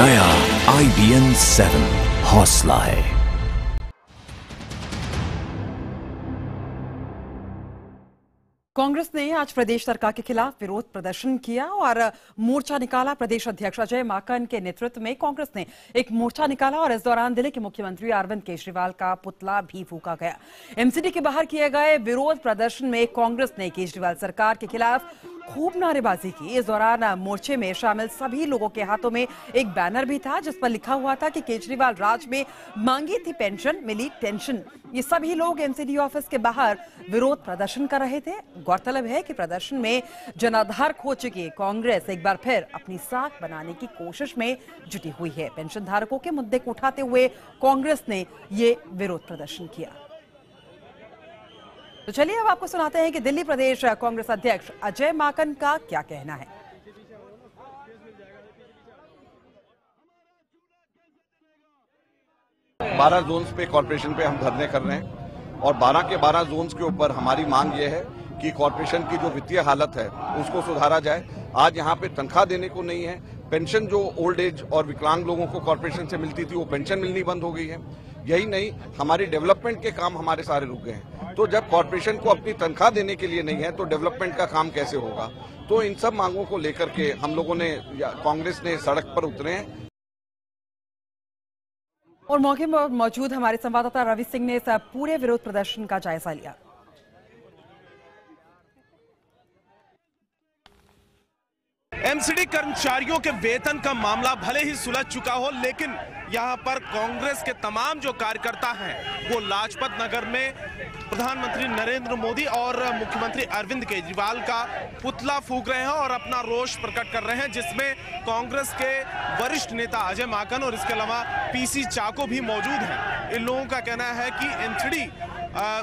नया आई B N seven हौसला है। कांग्रेस ने आज प्रदेश सरकार के खिलाफ विरोध प्रदर्शन किया और मोर्चा निकाला। प्रदेश अध्यक्ष अजय माकन के नेतृत्व में कांग्रेस ने एक मोर्चा निकाला और इस दौरान दिल्ली के मुख्यमंत्री अरविंद केजरीवाल का पुतला भी फूका गया। एमसीडी के बाहर किए गए विरोध प्रदर्शन में कांग्रेस ने केजरीवाल सरकार के खिलाफ खूब नारेबाजी की। इस दौरान मोर्चे में शामिल सभी लोगों के हाथों में एक बैनर भी था, जिस पर लिखा हुआ था कि केजरीवाल राज में मांगी थी पेंशन, मिली टेंशन। ये सभी लोग एमसीडी ऑफ़िस के बाहर विरोध प्रदर्शन कर रहे थे। गौरतलब है कि प्रदर्शन में जनाधार खो चुकी। कांग्रेस एक बार फिर अपनी साख बनाने की कोशिश में जुटी हुई है। पेंशन धारकों के मुद्दे को उठाते हुए कांग्रेस ने ये विरोध प्रदर्शन किया। तो चलिए अब आपको सुनाते हैं कि दिल्ली प्रदेश कांग्रेस अध्यक्ष अजय माकन का क्या कहना है। बारह जोन्स पे कॉरपोरेशन पे हम धरने कर रहे हैं और 12 के 12 जोन्स के ऊपर हमारी मांग ये है कि कॉरपोरेशन की जो वित्तीय हालत है, उसको सुधारा जाए। आज यहाँ पे तनख्वाह देने को नहीं है। पेंशन जो ओल्ड एज और विकलांग लोगों को कॉरपोरेशन से मिलती थी, वो पेंशन मिलनी बंद हो गई है। यही नहीं, हमारी डेवलपमेंट के काम हमारे सारे रुक गए हैं। तो जब कॉरपोरेशन को अपनी तनख्वाह देने के लिए नहीं है तो डेवलपमेंट का काम कैसे होगा? तो इन सब मांगों को लेकर के हम लोगों ने कांग्रेस ने सड़क पर उतरे हैं। और मौके पर मौजूद हमारे संवाददाता रवि सिंह ने इस पूरे विरोध प्रदर्शन का जायजा लिया। एमसीडी कर्मचारियों के वेतन का मामला भले ही सुलझ चुका हो, लेकिन यहाँ पर कांग्रेस के तमाम जो कार्यकर्ता हैं, वो लाजपत नगर में प्रधानमंत्री नरेंद्र मोदी और मुख्यमंत्री अरविंद केजरीवाल का पुतला फूक रहे हैं और अपना रोष प्रकट कर रहे हैं, जिसमें कांग्रेस के वरिष्ठ नेता अजय माकन और इसके अलावा पीसी चाको भी मौजूद हैं। इन लोगों का कहना है कि एमसीडी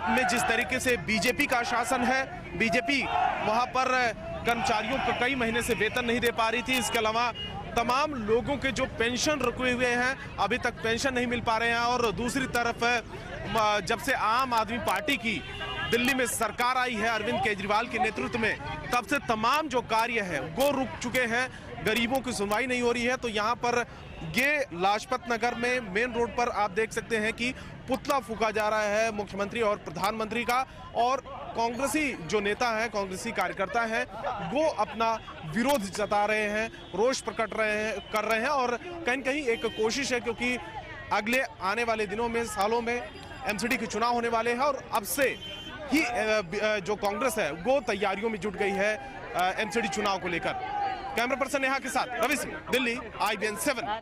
में जिस तरीके से बीजेपी का शासन है, बीजेपी वहाँ पर कर्मचारियों को कई महीने से वेतन नहीं दे पा रही थी। इसके अलावा तमाम लोगों के जो पेंशन रुके हुए हैं, अभी तक पेंशन नहीं मिल पा रहे हैं। और दूसरी तरफ़ जब से आम आदमी पार्टी की दिल्ली में सरकार आई है अरविंद केजरीवाल के नेतृत्व में। तब से तमाम जो कार्य है, वो रुक चुके हैं। गरीबों की सुनवाई नहीं हो रही है तो यहाँ पर ये लाजपत नगर में मेन रोड पर आप देख सकते हैं कि पुतला फूका जा रहा है मुख्यमंत्री और प्रधानमंत्री का, और कांग्रेसी जो नेता हैं, कांग्रेसी कार्यकर्ता हैं, वो अपना विरोध जता रहे हैं, रोष प्रकट रहे हैं, कर रहे हैं, और कहीं कहीं एक कोशिश है, क्योंकि अगले आने वाले दिनों में, सालों में एमसीडी के चुनाव होने वाले हैं, और अब से ही जो कांग्रेस है, वो तैयारियों में जुट गई है एमसीडी चुनाव को लेकर। कैमरा पर्सन नेहा के साथ, Ravi Singh, Delhi I B seven